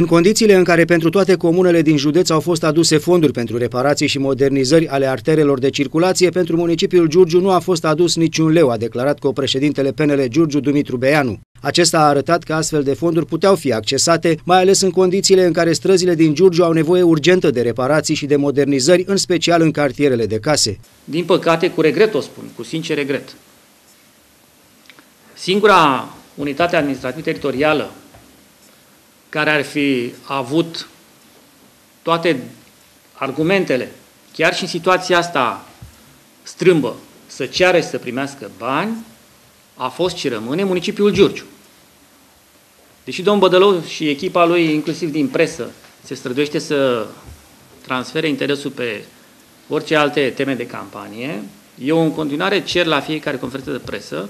În condițiile în care pentru toate comunele din județ au fost aduse fonduri pentru reparații și modernizări ale arterelor de circulație, pentru municipiul Giurgiu nu a fost adus niciun leu, a declarat co-președintele PNL Giurgiu Dumitru Beanu. Acesta a arătat că astfel de fonduri puteau fi accesate, mai ales în condițiile în care străzile din Giurgiu au nevoie urgentă de reparații și de modernizări, în special în cartierele de case. Din păcate, cu regret o spun, cu sincer regret. Singura unitate administrativă teritorială care ar fi avut toate argumentele, chiar și în situația asta strâmbă, să ceară și să primească bani, a fost și rămâne municipiul Giurgiu. Deși domnul Bădălău și echipa lui, inclusiv din presă, se străduiește să transfere interesul pe orice alte teme de campanie, eu în continuare cer la fiecare conferință de presă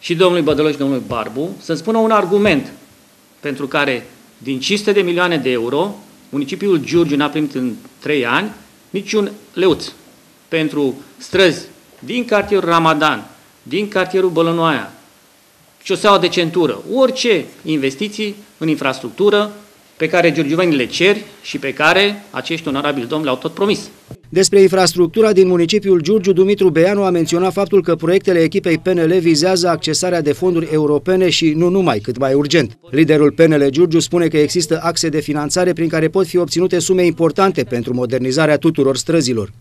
și domnului Bădălău și domnului Barbu să-mi spună un argument pentru care din 500 de milioane de euro, municipiul Giurgiu n-a primit în 3 ani niciun leuț pentru străzi din cartierul Ramadan, din cartierul Bălănoaia, șoseaua de centură, orice investiții în infrastructură pe care giurgiuvenii le cer și pe care acești onorabili domni le-au tot promis. Despre infrastructura din municipiul Giurgiu, Dumitru Beanu a menționat faptul că proiectele echipei PNL vizează accesarea de fonduri europene și nu numai, cât mai urgent. Liderul PNL Giurgiu spune că există axe de finanțare prin care pot fi obținute sume importante pentru modernizarea tuturor străzilor.